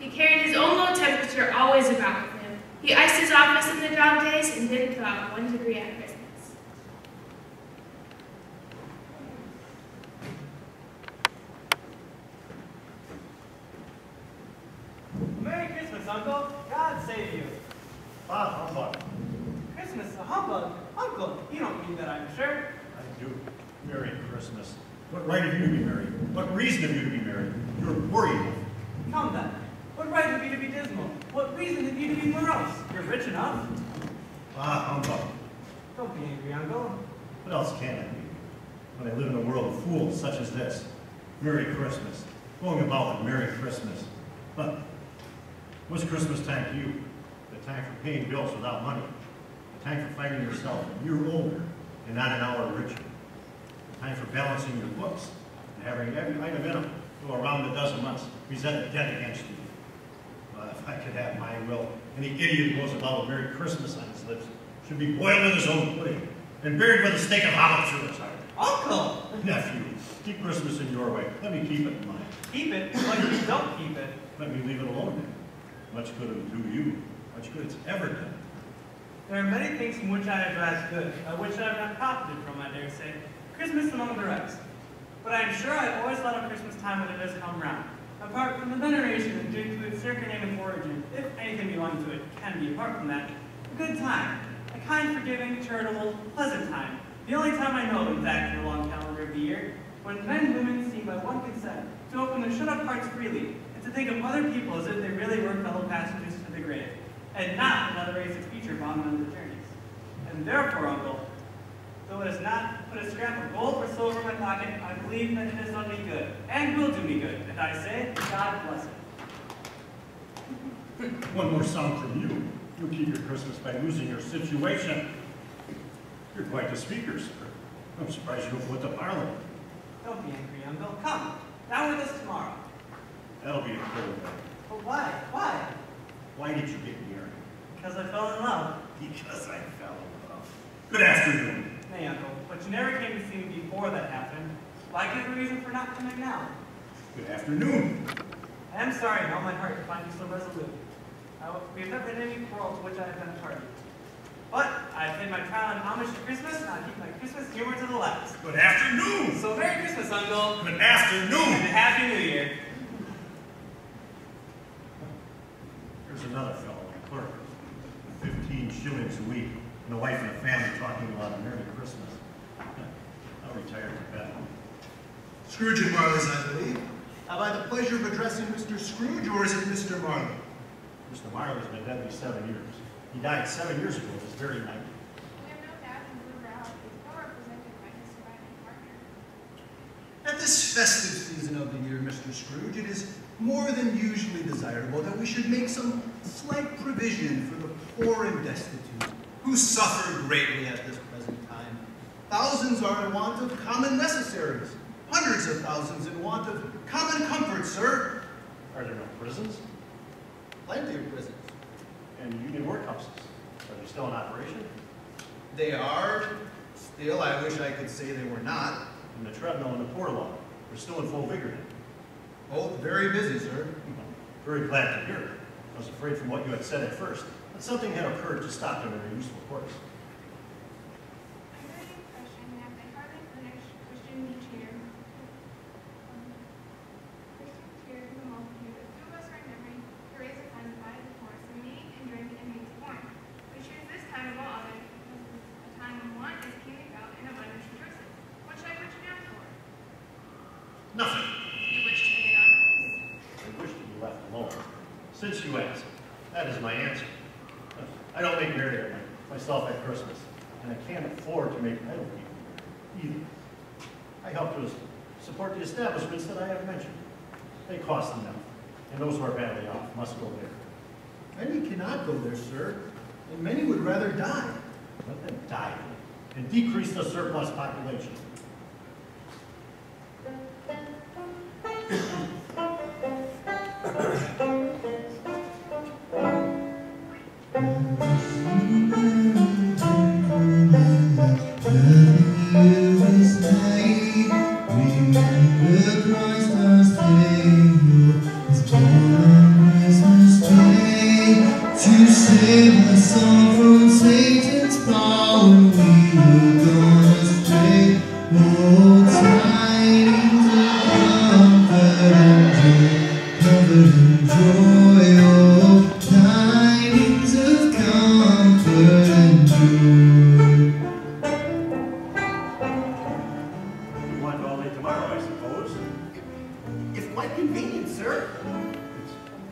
He carried his own low temperature always about with him. He iced his office in the dog days and didn't thaw one degree at Christmas. Merry Christmas, Uncle. God save you. Bob Humbug. Christmas, a humbug. Uncle, you don't mean that, I'm sure. I do. Merry Christmas. What right have you to be merry? What reason have you to be merry? You're poor enough. Come then. What right have you to be dismal? What reason have you to be morose? You're rich enough. Ah, humbug. Don't be angry, Uncle. What else can I be? When I live in a world of fools such as this. Merry Christmas. Going about with Merry Christmas. But what's Christmas time to you? The time for paying bills without money. The time for finding yourself a year older and not an hour richer. The time for balancing your books and having every item in them go around a dozen months present a debt against you. If I could have my will, any idiot who goes about with Merry Christmas on his lips should be boiled in his own pudding and buried with a stake of hollow through his heart. Uncle! Nephew, keep Christmas in your way. Let me keep it in mine. Keep it, but you don't keep it. Let me leave it alone then. Much good it'll do you. Much good it's ever done. There are many things from which I have derived good, by which I have not profited from, I dare say. Christmas among the rest. But I am sure I always thought of Christmas time when it does come round. Apart from the veneration due to its circular name of origin, if anything belonging to it can be apart from that, a good time. A kind, forgiving, charitable, pleasant time. The only time I know, in fact, in the long calendar of the year, when men and women seem by one consent to open their shut-up hearts freely and to think of other people as if they really were fellow passengers to the grave, and not another race of creature bound on the journeys. And therefore, Uncle, though it has not put a scrap of gold or silver in my pocket, I believe that it has done me good, and will do me good. And I say, God bless it. One more song from you. You keep your Christmas by losing your situation. You're quite the speaker, sir. I'm surprised you don't go to Parliament. Don't be angry, Uncle. Come, down with us tomorrow. That'll be a cold day. But why? Why? Why did you get married? Because I fell in love. Because I fell in love. Good afternoon. Nay, Uncle, but you never came to see me before that happened. Why give a reason for not coming now? Good afternoon. I am sorry in all my heart to find you so resolute. I, we have never had any quarrel to which I have been a party. But I have paid my trial and homage to Christmas, and I keep my Christmas humor to the last. Good afternoon. So Merry Christmas, Uncle, Good and afternoon. And Happy New Year. Here's another fellow, a clerk, fifteen shillings a week, and a wife and a family talking about a Merry Christmas. I'll retire to bed. Scrooge and Marley's, I believe. Have I the pleasure of addressing Mr. Scrooge, or is it Mr. Marley? Mr. Marley's been dead these seven years. He died seven years ago this very night. We have no doubt in Blue Route is well represented by his surviving partner. At this festive season of the year, Mr. Scrooge, it is more than usually desirable that we should make some slight provision for the poor and destitute, who suffer greatly at this present time. Thousands are in want of common necessaries, hundreds of thousands in want of common comforts, sir. Are there no prisons? Plenty of prisons and Union Workhouses. Are they still in operation? They are still, I wish I could say they were not. And the treadmill and the portalon are still in full vigor. Both oh, very busy, sir. Very glad to hear it. I was afraid from what you had said at first that something had occurred to stop them in their useful course. Quite convenient, sir.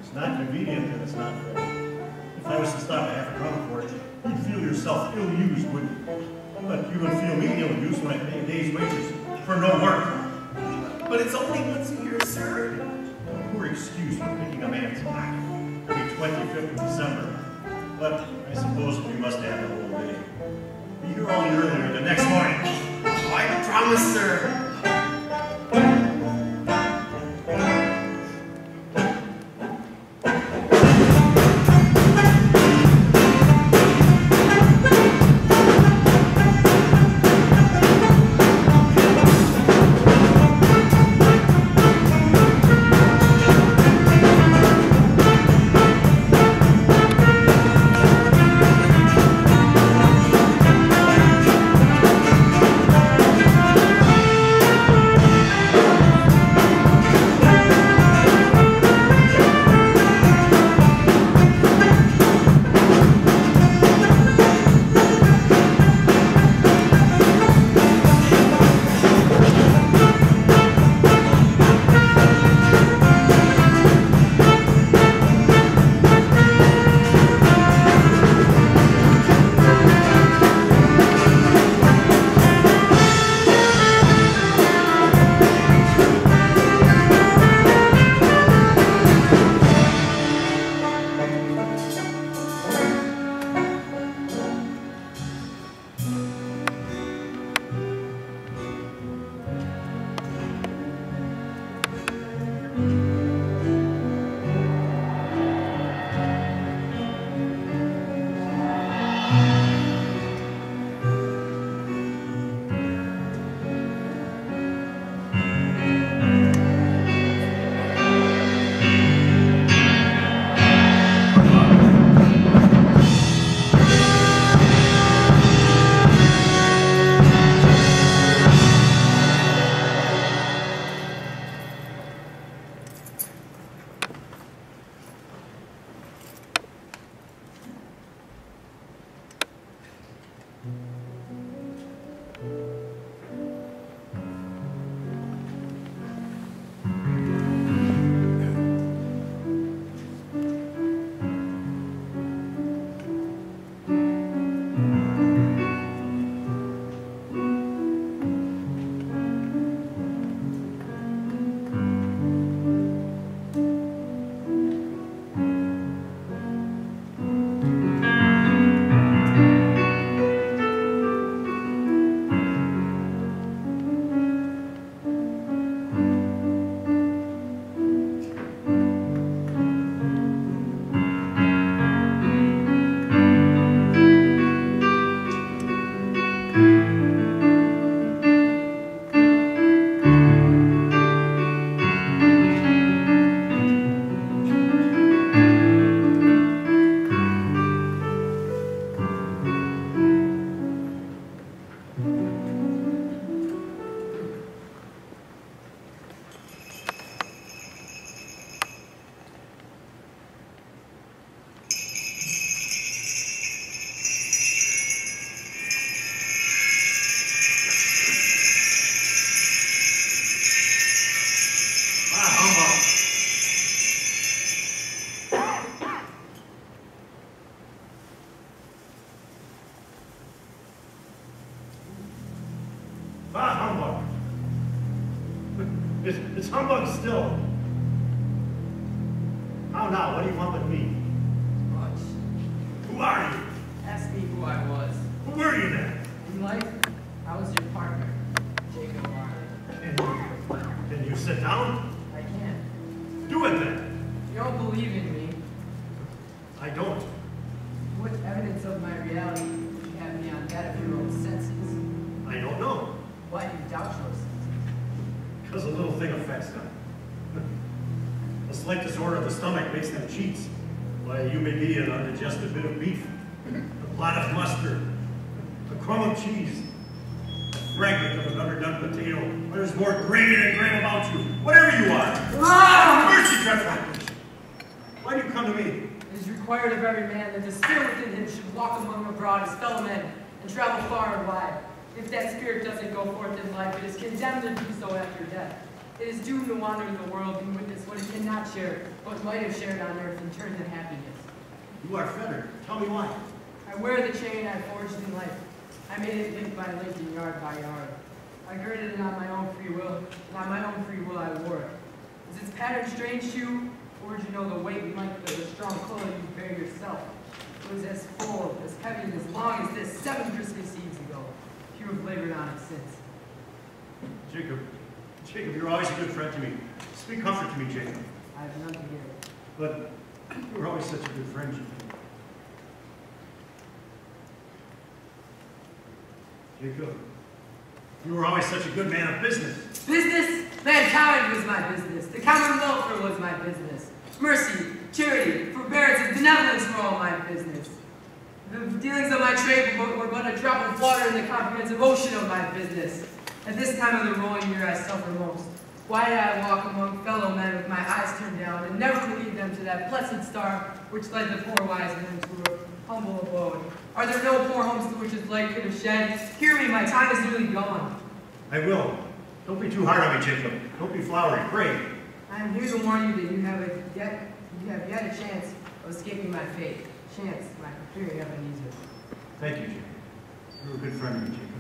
It's not convenient and it's not. If I was to stop a half a crown for it, you'd feel yourself ill-used, wouldn't you? But you would feel me ill-used when I pay a day's wages for no work. But it's only once a year, sir. Poor excuse for picking a man's pocket. The 25th of December. But I suppose we must have a whole day. You're on earlier the next morning. Oh, I promise, sir. It is condemned to do so after death. It is doomed to wander in the world and witness what it cannot share, but might have shared on earth and turn to happiness. You are fettered. Tell me why. I wear the chain I forged in life. I made it link by link and yard by yard. I girded it on my own free will, and on my own free will I wore it. Is its pattern strange to you, or did you know the weight and length of the strong clothing you bear yourself? It was as full, as heavy, and as long as this seven Christmas Eves ago. You have labored on it since. Jacob, Jacob, you're always a good friend to me. Speak comfort to me, Jacob. I have none to give. But you were always such a good friend, Jacob. Jacob, you were always such a good man of business. Business? Mankind was my business. The common welfare was my business. Mercy, charity, forbearance, and benevolence were all my business. The dealings of my trade were, were but a drop of water in the comprehensive ocean of my business. At this time of the rolling year I suffer most. Why did I walk among fellow men with my eyes turned down and never lead them to that blessed star which led the poor wise men to a humble abode? Are there no poor homes to which its light could have shed? Hear me, my time is nearly gone. I will. Don't be too hard on me, Jacob. Don't be flowery. Pray. I am here to warn you that you have a yet you have yet a chance of escaping my fate. Chance, my fearing Ebenezer. Thank you, Jacob. You're a good friend of me, Jacob.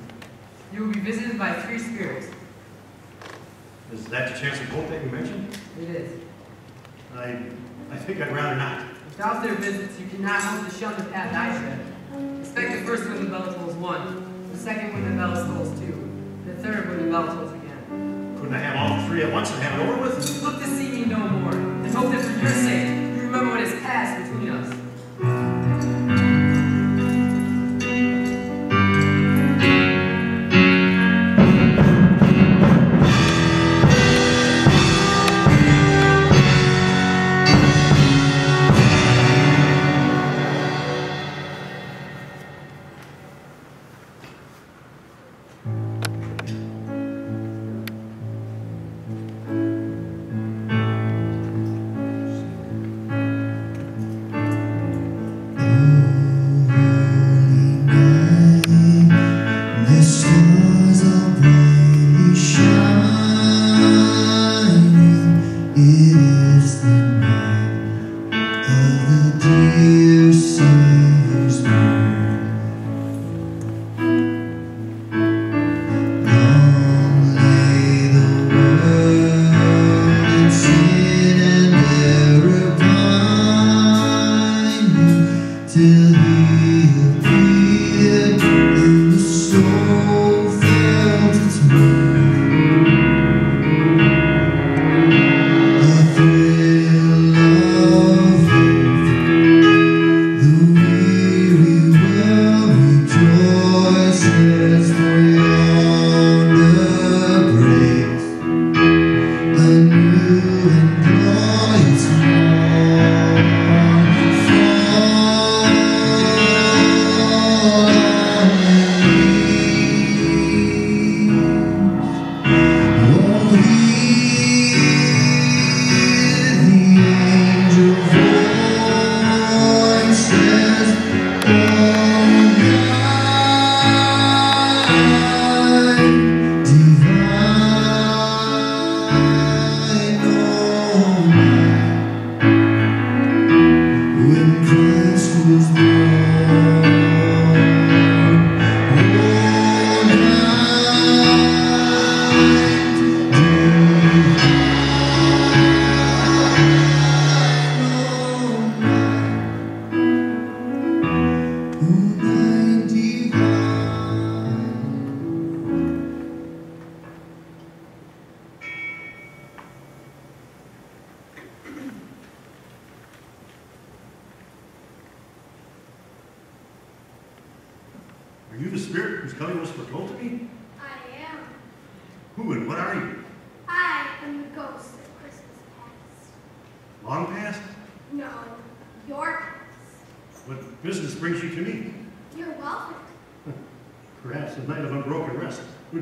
You will be visited by three spirits. Is that the chance of hope that you mentioned? It is. I, I think I'd rather not. Without their visits, you cannot hope to shun the path I tread. Expect the first when the bell tolls one, the second when the bell tolls two, the third when the bell tolls again. Couldn't I have all three at once and have it over with? Look to see me no more, and hope that for your sake, you remember what has passed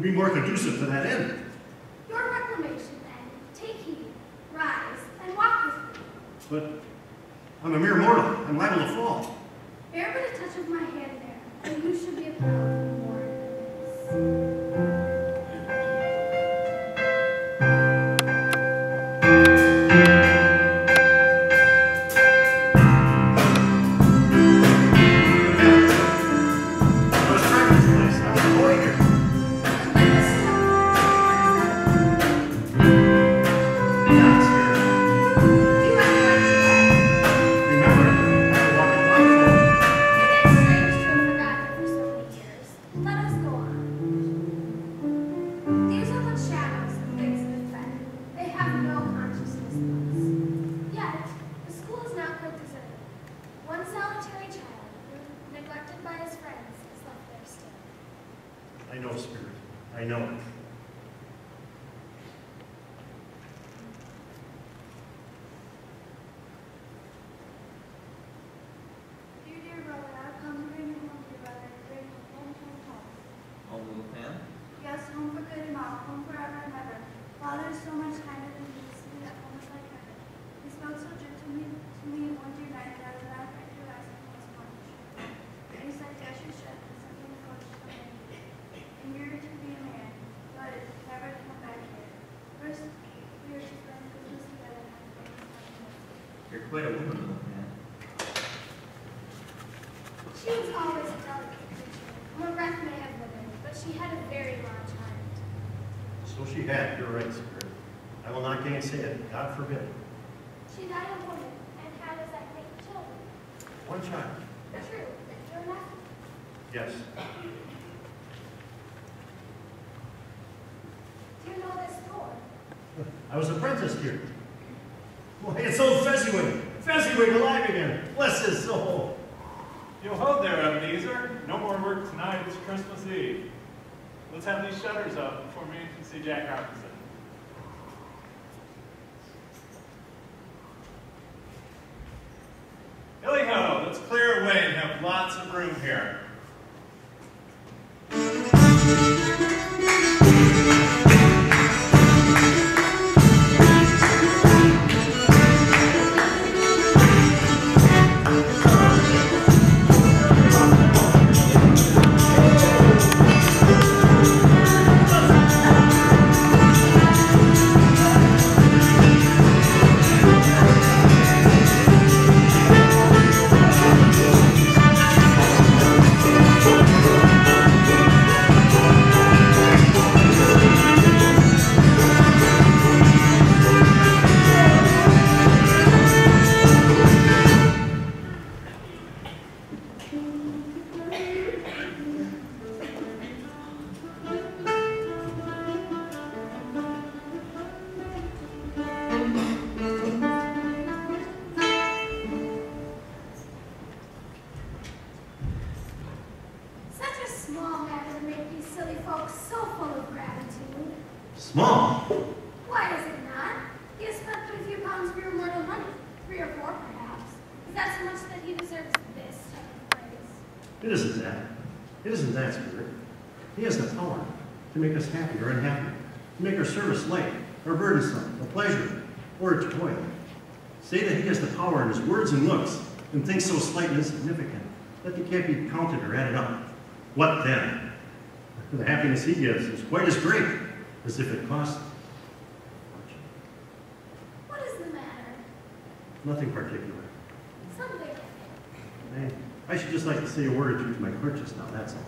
be more conducive to that end. Quite a woman, little Fan. She was always a delicate creature. More breath may have lived, but she had a very large heart. So she had. You're right, spirit. I will not gainsay it. God forbid. She died a woman and had as I think children. One child. True, you're nephew. Yes. Do you know this door? I was apprenticed here. Why, it's old Fezziwig. Fezziwig alive again. Bless his soul. Yo ho there, Ebenezer. No more work tonight, it's Christmas Eve. Let's have these shutters up before me can see Jack Robinson. Hilly ho, let's clear away and have lots of room here. Power in his words and looks, and things so slight and insignificant that they can't be counted or added up. What then? The happiness he gives is quite as great as if it cost What is the matter? nothing particular. Something. I, I should just like to say a word or two to my clerk just now, that's all.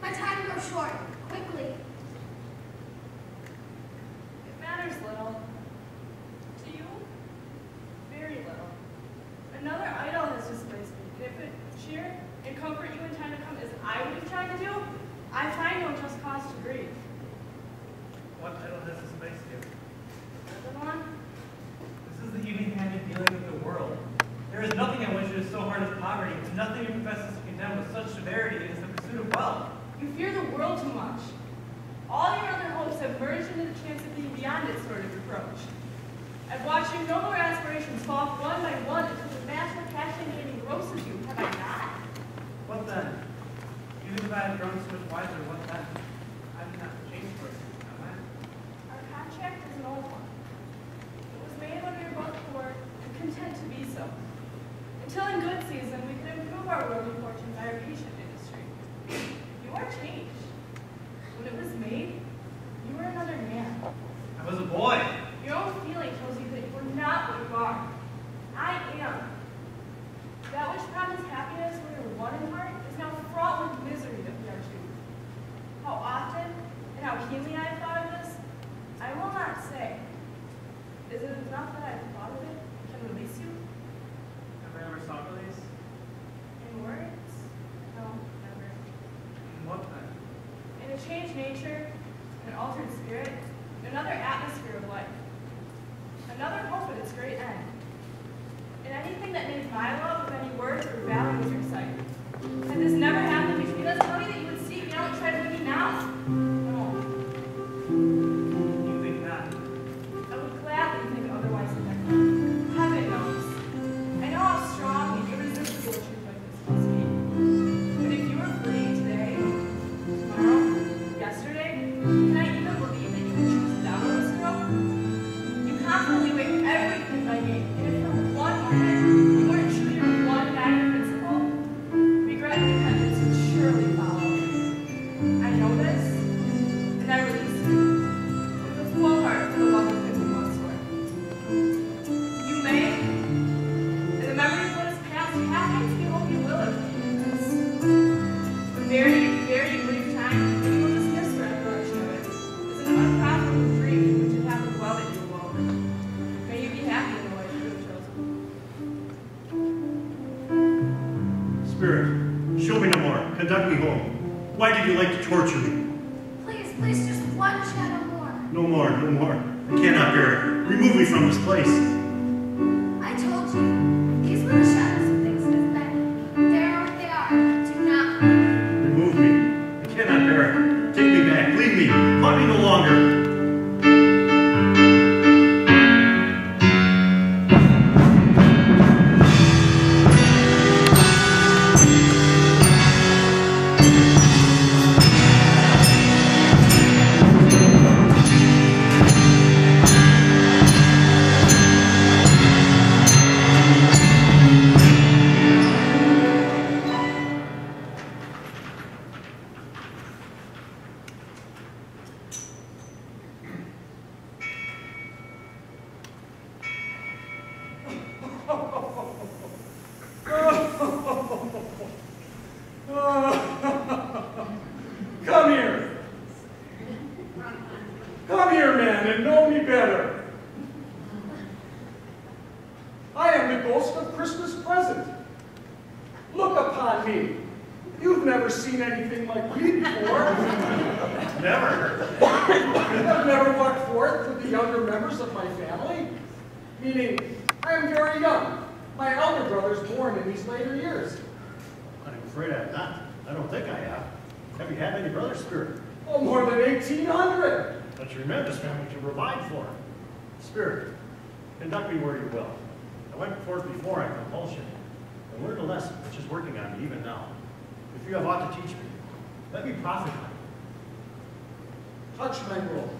My time grows short. Quickly. It matters little very little. Another idol has displaced me. And if it cheer and comfort you in time to come as I would have tried to do, I find no just cause to grieve. What idol has displaced you? Another one? This is the even-handed dealing with the world. There is nothing at which it is so hard as poverty, and nothing you profess to condemn with such severity as the pursuit of wealth. You fear the world too much. All your other hopes have merged into the chance of being beyond its sort of reproach. I've watched you no more aspirations fall one by one until the master passion game engrosses you, have I not? What then? You think if I had grown so much wiser, what then? I'm very young. My elder brother is born in these later years. I'm afraid I'm not. I don't think I have. Have you had any brother spirit? Oh, more than 1,800. That's tremendous, man, family to provide for. Spirit, conduct me where you will. I went forth before I compulsion and learned a lesson which is working on me even now. If you have aught to teach me, let me profit by it. Touch my world.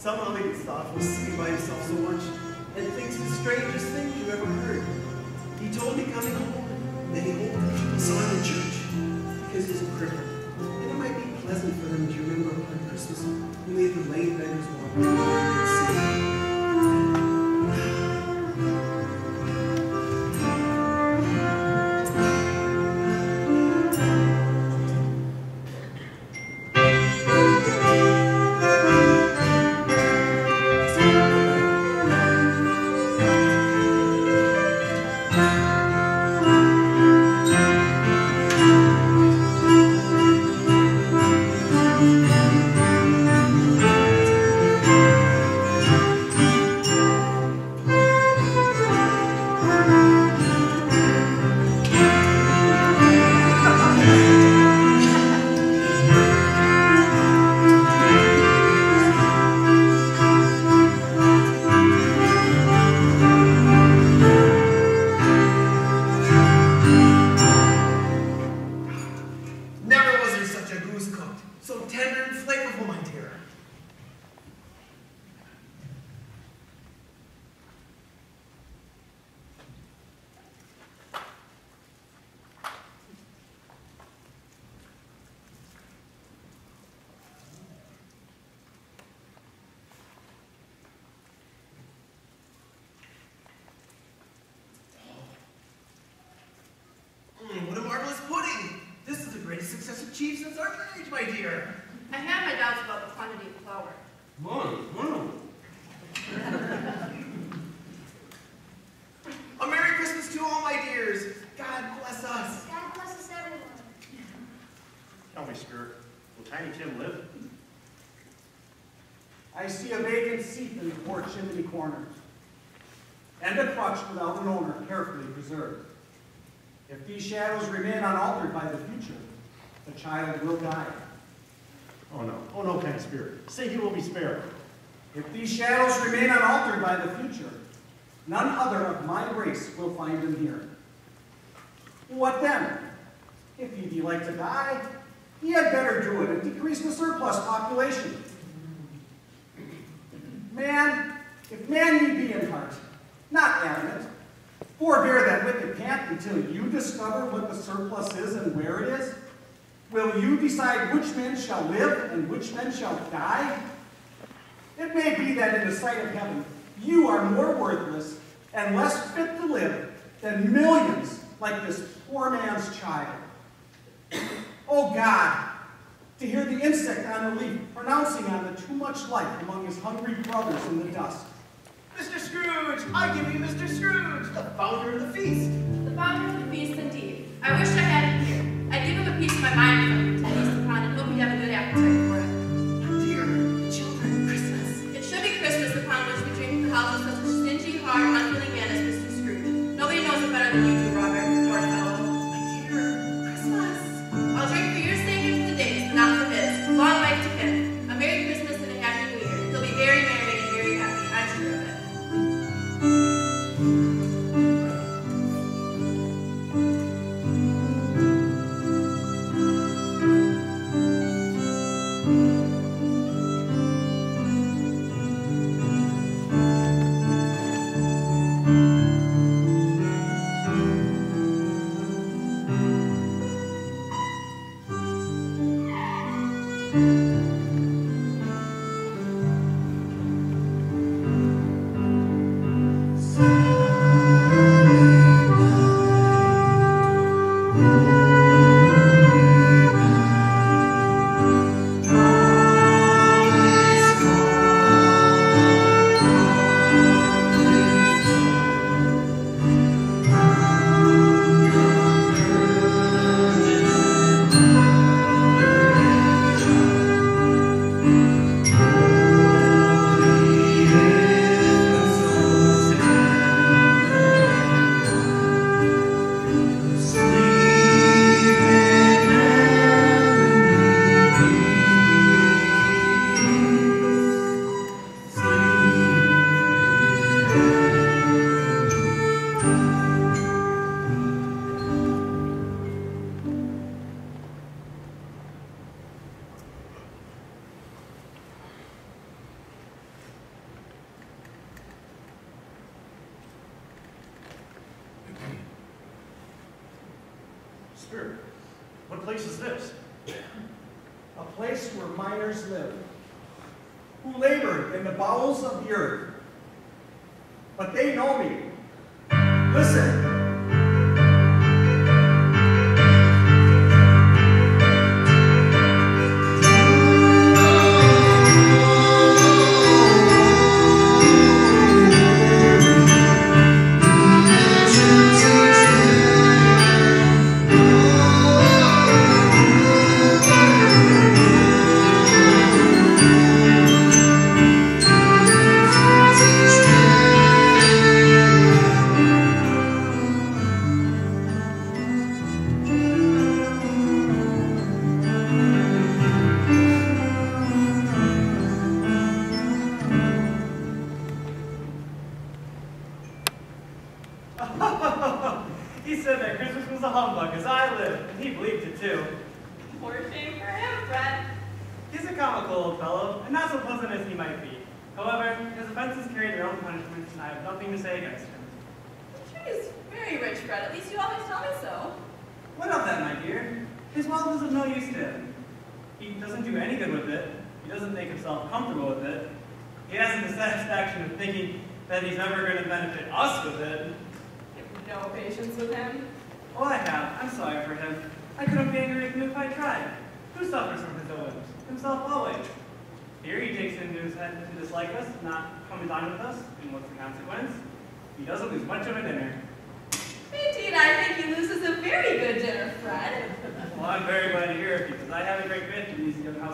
Somehow he gets thoughtful greatest success achieved since our marriage, my dear. I have my doubts about the quantity of flour. Mmm, mmm. A Merry Christmas to all my dears. God bless us. God bless us everyone. Tell me, Spirit, will Tiny Tim live? I see a vacant seat in the poor chimney corner, and a crutch without an owner carefully preserved. If these shadows remain unaltered by the future, the child will die. Oh, no. Oh, no, kind spirit. Say he will be spared. If these shadows remain unaltered by the future, none other of my race will find him here. What then? If he be like to die, he had better do it and decrease the surplus population. Man, if man ye be in heart, not adamant, forbear that wicked pant until you discover what the surplus is and where it is. Will you decide which men shall live and which men shall die? It may be that in the sight of heaven, you are more worthless and less fit to live than millions like this poor man's child. Oh God, to hear the insect on the leaf pronouncing on the too much life among his hungry brothers in the dust. Mr. Scrooge, I give you Mr. Scrooge, the founder of the feast. The founder of the feast, indeed. I wish I had him here. I'd give him a piece of my mind Spirit, what place is this? A place where miners live, who labor in the bowels of the earth. But they know me. Listen.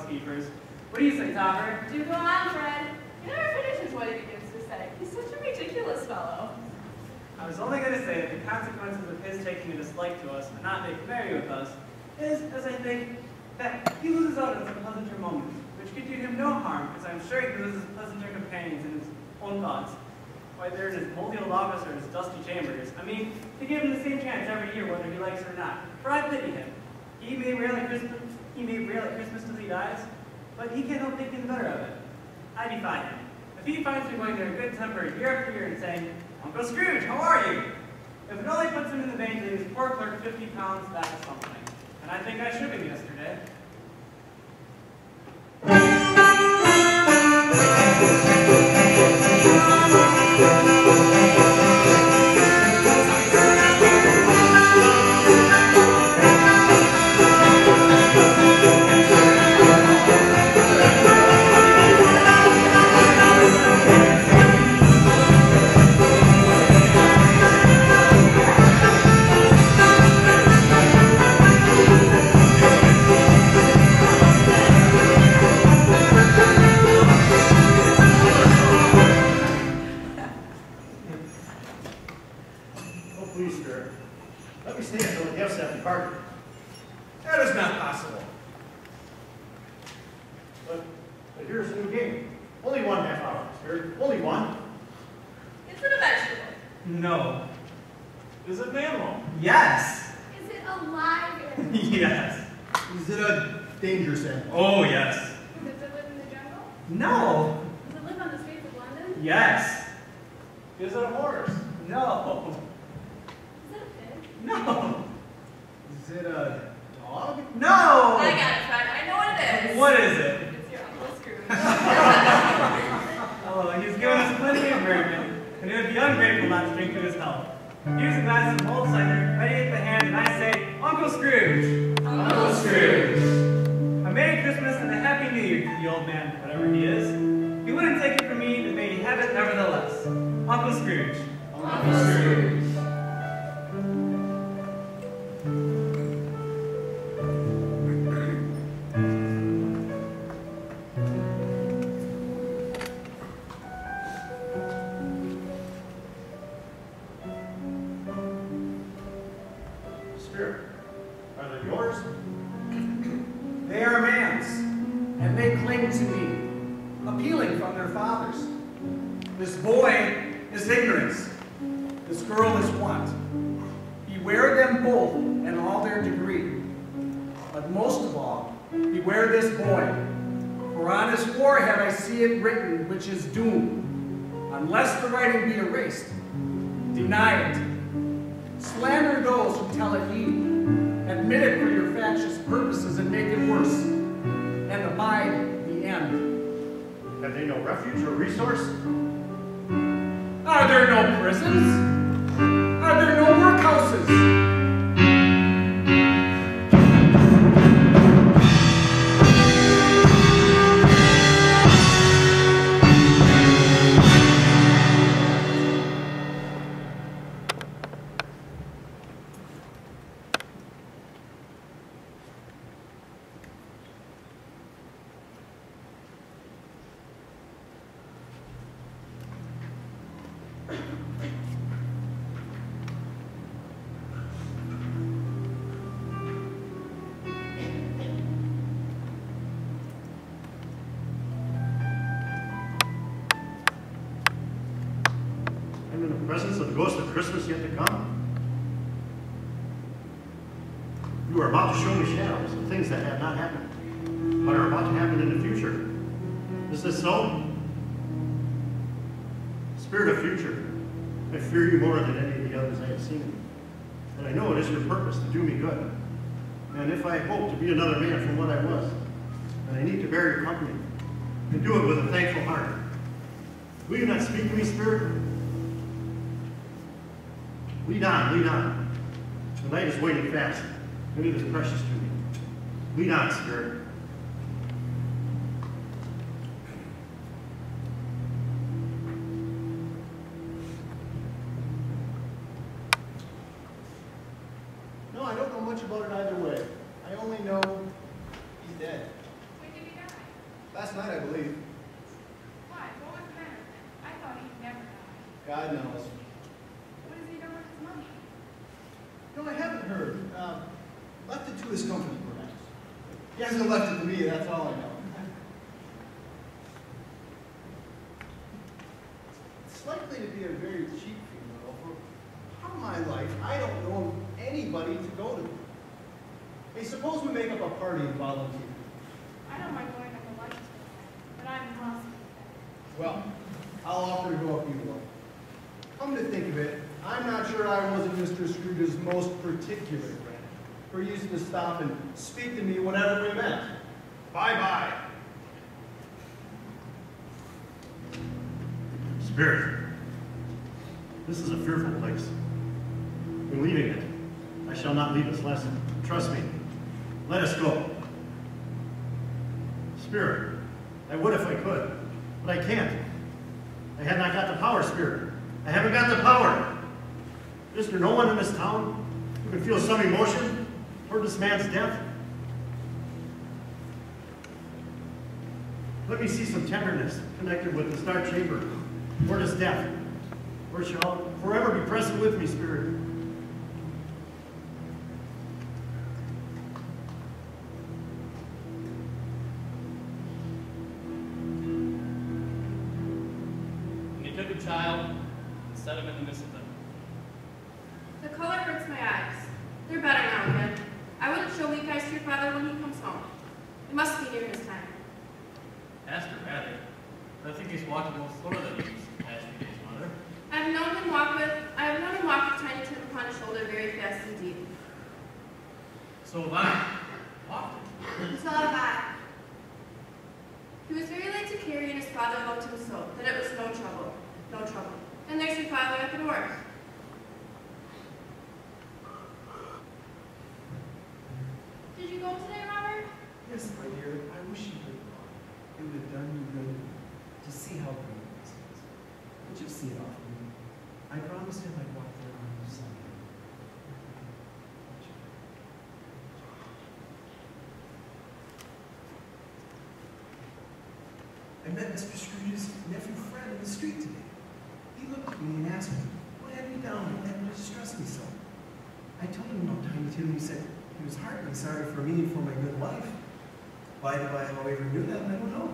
In these young housekeepers. What do you say, Topper? Do go on, Fred. He never finishes what he begins to say. He's such a ridiculous fellow. I was only going to say that the consequences of his taking a dislike to us and not making merry with us is, as I think, that he loses out on some pleasanter moments, which could do him no harm, as I'm sure he loses pleasanter companions in his own thoughts. Why, they're in his moldy old office or his dusty chambers. I mean, to give him the same chance every year, whether he likes it or not. For I pity him. He may at Christmas, he may rail at Christmas till he dies, but he can't help thinking better of it. I defy him. If he finds me going to a good temper year after year and saying, Uncle Scrooge, how are you? If it only puts him in the vein to his poor clerk 50 pounds, back that's something. And I think I should have yesterday. Oh, Is it a dangerous animal? Oh, yes. Does it live in the jungle? No. Does it live on the streets of London? Yes. Is it a horse? No. Is it a pig? No. Is it a dog? No. I got it, Fred. I know what it is. What is it? It's your Uncle Scrooge. Oh, he's given us plenty of bourbon, and it would be ungrateful not to drink to his health. Here's a glass of old cider, ready at the hand, and I say, Uncle Scrooge. A Merry Christmas and a Happy New Year to the old man, whatever he is. He wouldn't take it from me, but may he have it nevertheless. Uncle Scrooge. Uncle Scrooge. Be another man from what I was, And I need to bear your company and do it with a thankful heart. Will you not speak to me, Spirit? Lead on, lead on. The night is waiting fast, and it is precious to me. Lead on, Spirit. No, I don't know much about it either way. I only know he's dead. When did he die? Last night, I believe. Why? What was the matter with him? I thought he'd never die. God knows. What has he done with his money? No, I haven't heard. Um, left it to his company, perhaps. He hasn't left it to me, that's all I know. It's likely to be a very cheap funeral. For of my life, I don't know anybody to go to. Hey, suppose we make up a party and volunteer. I don't mind going on the lunch but I'm lost. Well, I'll offer to go if you will. Come to think of it, I'm not sure I wasn't Mr. Scrooge's most particular friend, for used to stop and speak to me whenever we met. Bye-bye. Spirit, this is a fearful place. In leaving it, I shall not leave this lesson. Trust me. Let us go. Spirit, I would if I could, but I can't. I have not got the power, Spirit. I haven't got the power. Is there no one in this town who can feel some emotion toward this man's death? Let me see some tenderness connected with this dark chamber or this death, or shall forever be present with me, Spirit. Met Mr. Scrooge's nephew Fred in the street today. He looked at me and asked me, what had me down? What had distressed me so? I told him about Tiny Tim, and he said he was heartily sorry for me and for my good wife. By, how I ever knew that, I don't know.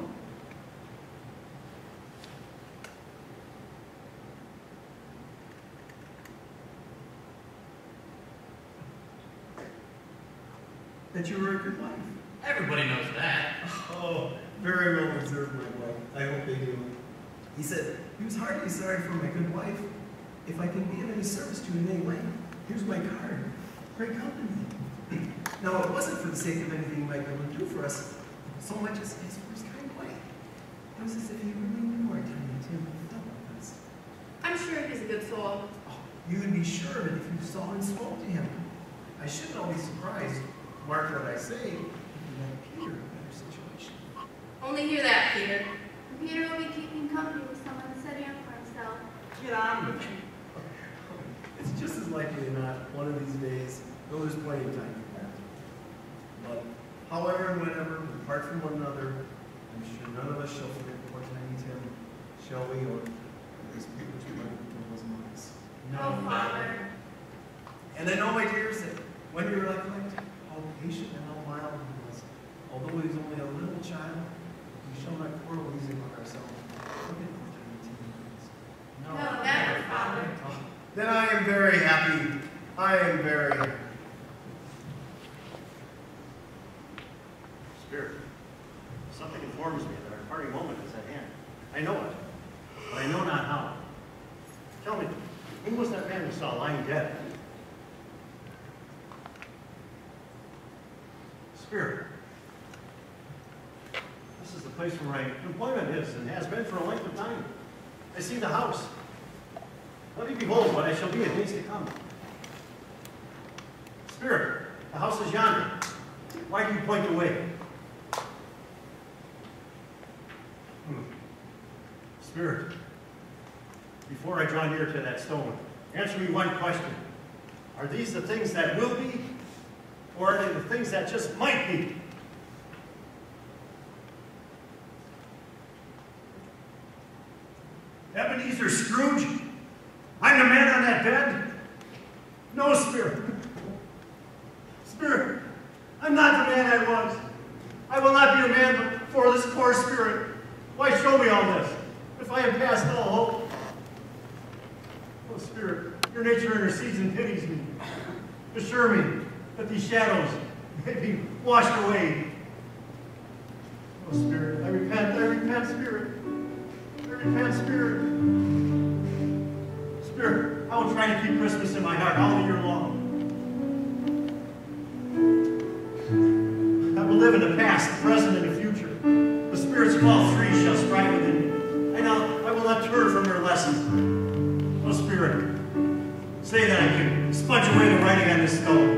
That you were a good wife. Everybody knows that. Oh, very well observed. I hope they do. He said he was heartily sorry for my good wife. If I can be of any service to you in any way, here's my card. Pray come to me. Now, it wasn't for the sake of anything he might be able to do for us, so much as, his first kind way. It was as if he really knew our Tiny Tim felt us. I'm sure he's a good soul. Oh, you would be sure of it if you saw and spoke to him. I shouldn't always be surprised, mark what I say, if you had Peter in a better situation. Only hear that, Peter. Be keeping company with someone setting up for himself. Get on with it. It's just as likely as not, one of these days, though there's plenty of time for that. But however and whenever we part from one another, I'm sure none of us shall forget poor tiny Tim, shall we, or at least people too might was among us. No, Father. And I know, my dears, that when you recollect how patient and how mild he was, although he was only a little child, shall not quarrel easy among ourselves. Look at poor tiny Tim. No, never, Father. Then I am very happy. I am very happy. Spirit, something informs me that our parting moment is at hand. I know it, but I know not how. Tell me, who was that man we saw lying dead? Spirit, this is the place where my employment is and has been for a length of time. I see the house. Let me behold what I shall be in days to come. Spirit, the house is yonder. Why do you point away? Hmm. Spirit, before I draw near to that stone, answer me one question. Are these the things that will be, or are they the things that just might be? Of all three shall strive within me. And I'll, I will not turn from their lessons. Oh, Spirit, say that I can smudge away the writing on this stone.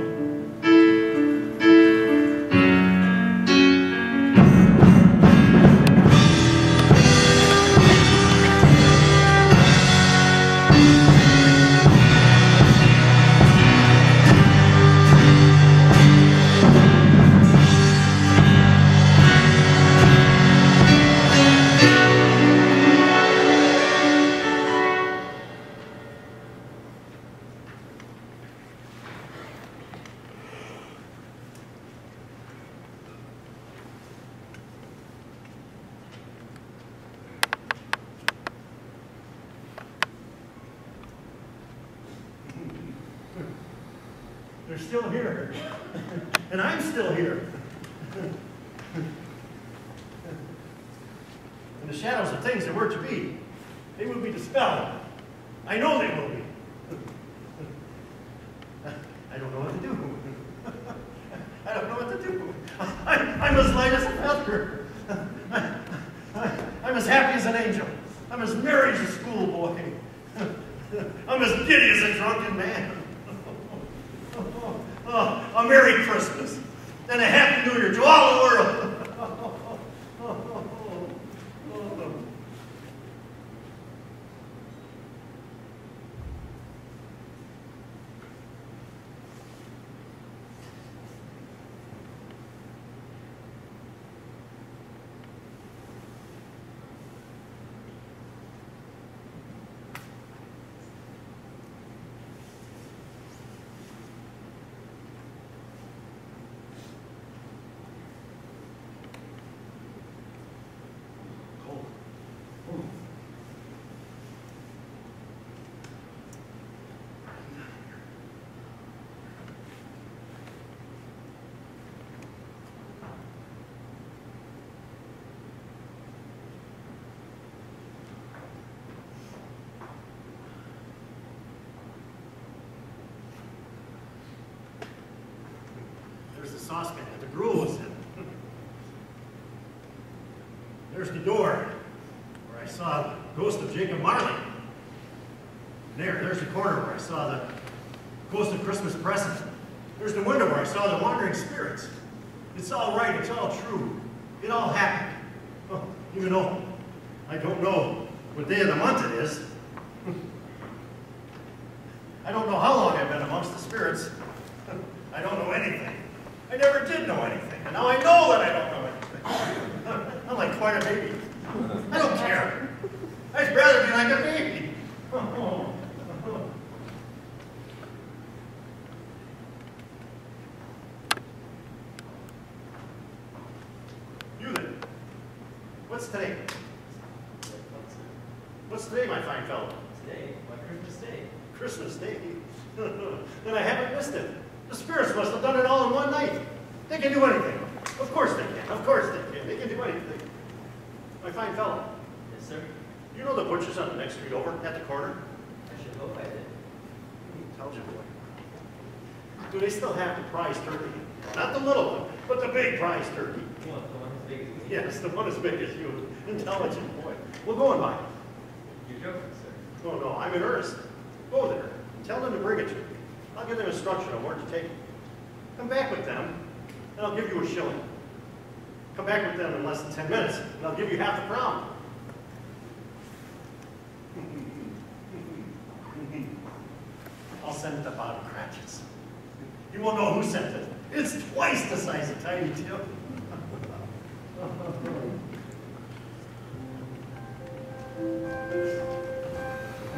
Saucepan the gruel. There's the door where I saw the ghost of Jacob Marley. There, there's the corner where I saw the ghost of Christmas present. There's the window where I saw the wandering spirits. It's all right, it's all true. It all happened. Oh, even though I don't know what day of the month it is. I don't know how long I've been amongst the spirits. I don't know anything. I never did know anything, and now I know that I don't know anything. I'm like quite a baby. I don't care. I'd rather be like a baby. You then. What's today? What's today, my fine fellow? Today, my Christmas Day. Christmas Day. then I haven't missed it. The spirits must have done it all in one night. They can do anything. Of course they can. Of course they can. They can do anything. My fine fellow. Yes, sir. You know the butcher's on the next street over at the corner? I should hope I did. You boy. Do they still have the prize turkey? Not the little one, but the big prize turkey. What, the one as big as me? Yes, the one as big as you. Intelligent boy. Well, go and buy it. You're joking, sir. No, no, I'm in earnest. Go there. Tell them to bring it to me. I'll give them instruction on where to take it. Come back with them, and I'll give you a shilling. Come back with them in less than 10 minutes, and I'll give you half a crown. I'll send it to Bobby Cratchit's. You won't know who sent it. It's twice the size of Tiny Tim.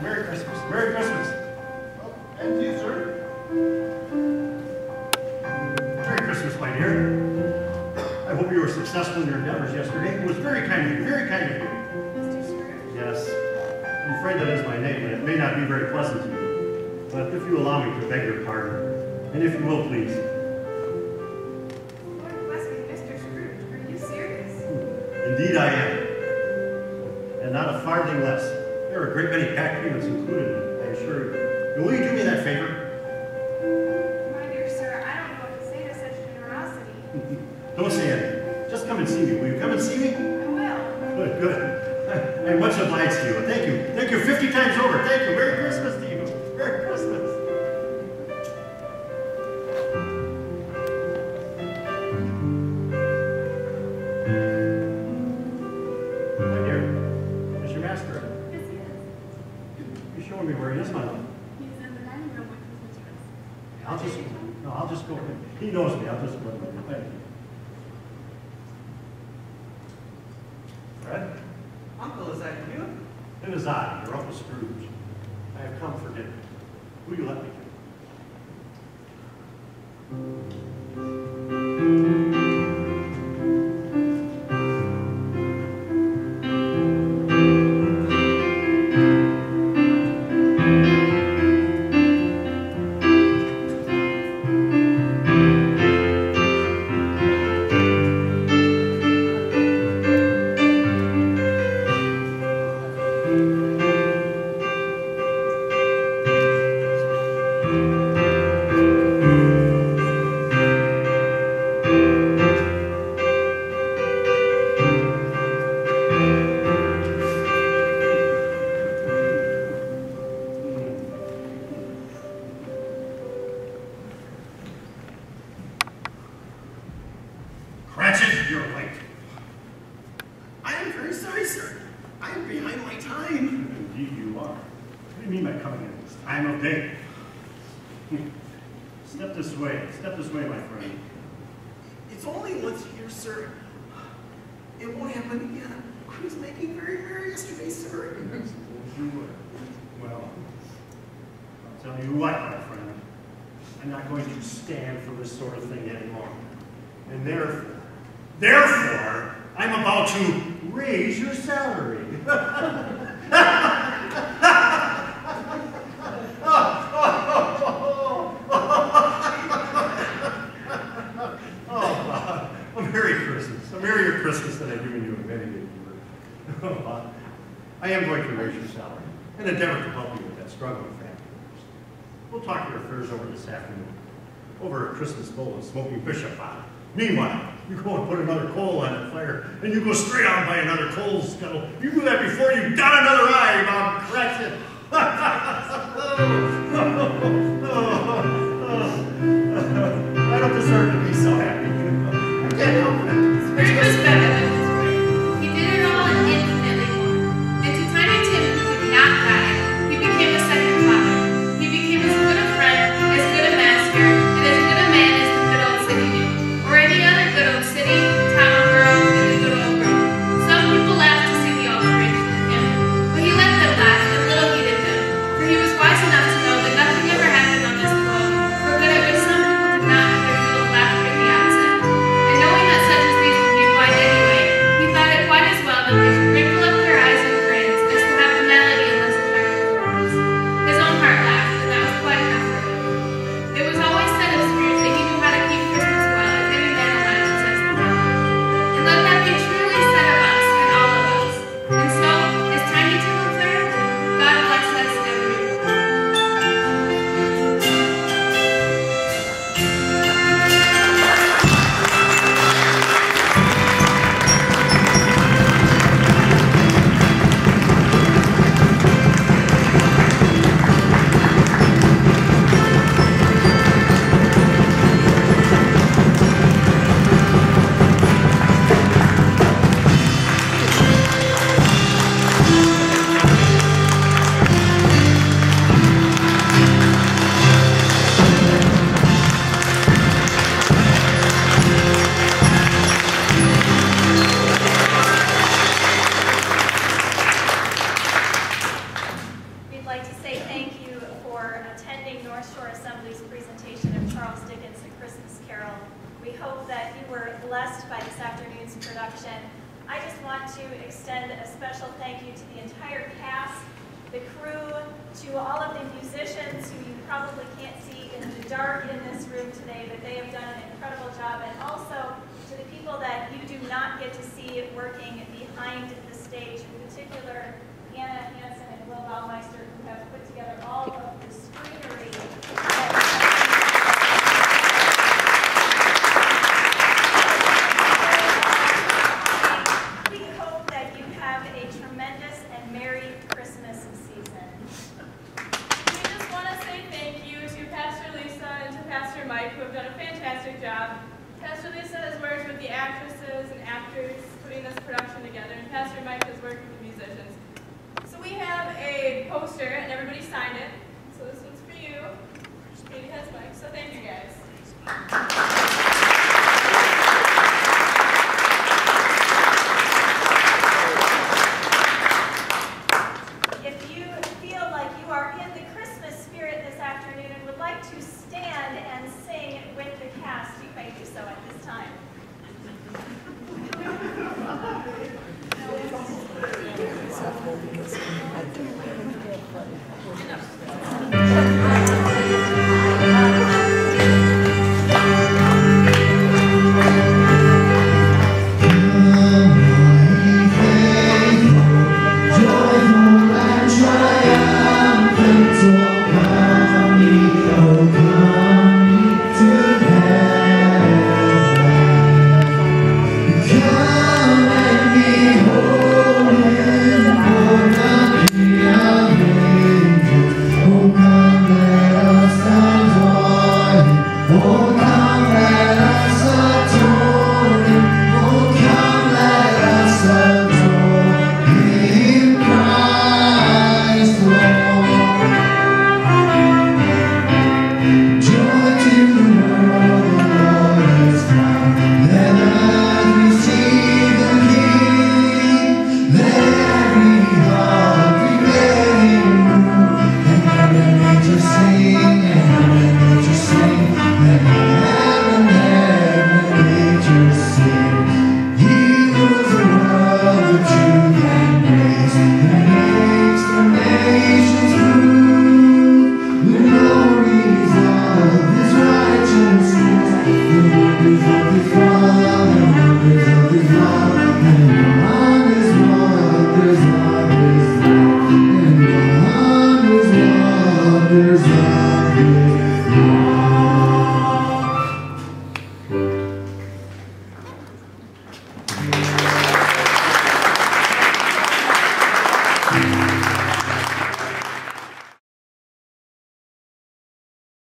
Merry Christmas. Merry Christmas. And you, sir. Merry Christmas, my dear. I hope you were successful in your endeavors yesterday. It was very kind of you, very kind of you. Mr. Scrooge? Yes. I'm afraid that is my name, and it may not be very pleasant to you. But if you allow me to beg your pardon, and if you will, please. Lord bless me, Mr. Scrooge. Are you serious? Hmm. Indeed I am. And not a farthing less. There are a great many back payments included, I assure you. And will you do me that favor? My dear sir, I don't know what to say to such generosity. Don't say anything. Just come and see me. Will you come and see me? I will. Good, good. I'm much obliged to you. Thank you. Thank you 50 times over. Thank you. Merry no, I'll just go. He knows me. I'll just go. Thank you. Fred? Uncle, is that you? It is I, your Uncle Scrooge. I have come for dinner. Will you let me? Merry Christmas. A merrier Christmas than I've given you in many years. I am going to raise your salary and endeavor to help you with that struggling family We'll talk your affairs over this afternoon, over a Christmas bowl and smoking bishop pot. Meanwhile, you go and put another coal on that fire, and you go straight out buy another coal scuttle. You do that before you've got another eye, Bob. Cratchit.